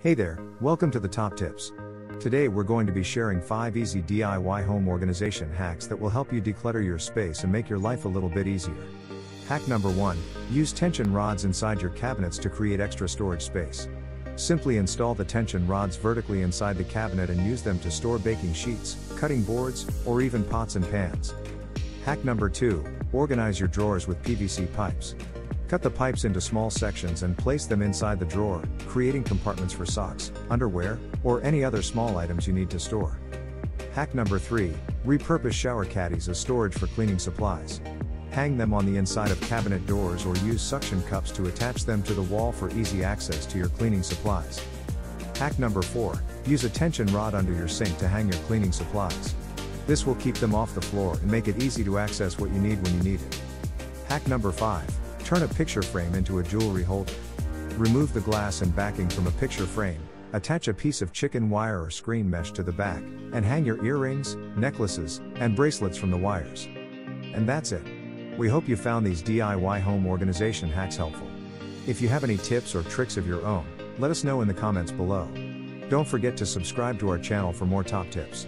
Hey there, welcome to the Top Tips. Today we're going to be sharing 5 easy DIY home organization hacks that will help you declutter your space and make your life a little bit easier. Hack number 1 Use tension rods inside your cabinets to create extra storage space. Simply install the tension rods vertically inside the cabinet and use them to store baking sheets, cutting boards, or even pots and pans. Hack number 2 Organize your drawers with PVC pipes. Cut the pipes into small sections and place them inside the drawer, creating compartments for socks, underwear, or any other small items you need to store. Hack number 3 Repurpose shower caddies as storage for cleaning supplies. Hang them on the inside of cabinet doors or use suction cups to attach them to the wall for easy access to your cleaning supplies. Hack number 4 Use a tension rod under your sink to hang your cleaning supplies. This will keep them off the floor and make it easy to access what you need when you need it. Hack number 5 Turn a picture frame into a jewelry holder. Remove the glass and backing from a picture frame, attach a piece of chicken wire or screen mesh to the back, and hang your earrings, necklaces, and bracelets from the wires. And that's it. We hope you found these DIY home organization hacks helpful. If you have any tips or tricks of your own, let us know in the comments below. Don't forget to subscribe to our channel for more top tips.